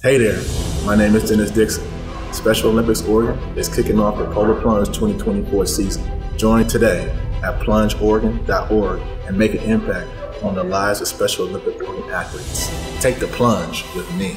Hey there, my name is Dennis Dixon. Special Olympics Oregon is kicking off the Polar Plunge 2024 season. Join today at plungeoregon.org and make an impact on the lives of Special Olympic Oregon athletes. Take the plunge with me.